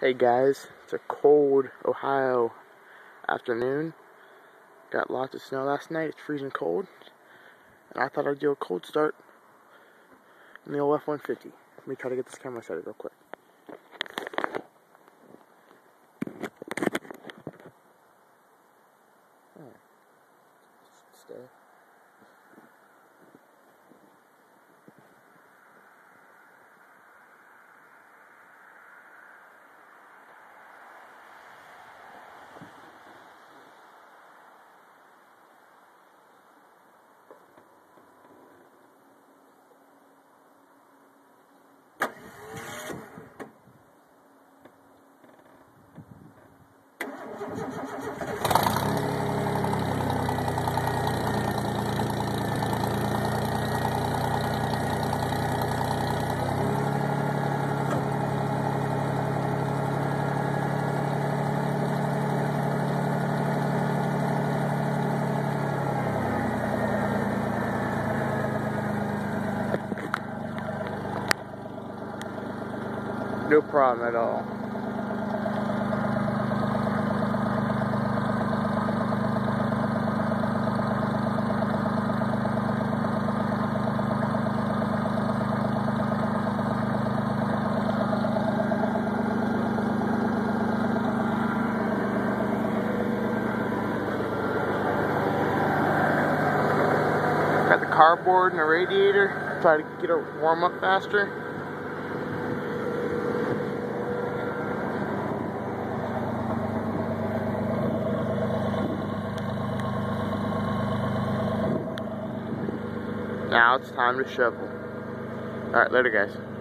Hey guys, it's a cold Ohio afternoon. Got lots of snow last night, it's freezing cold. And I thought I'd do a cold start in the old F-150. Let me try to get this camera set up real quick. Stay. No problem at all. Got the carboard and a radiator. Try to get it warm up faster. Now it's time to shovel. Alright, later guys.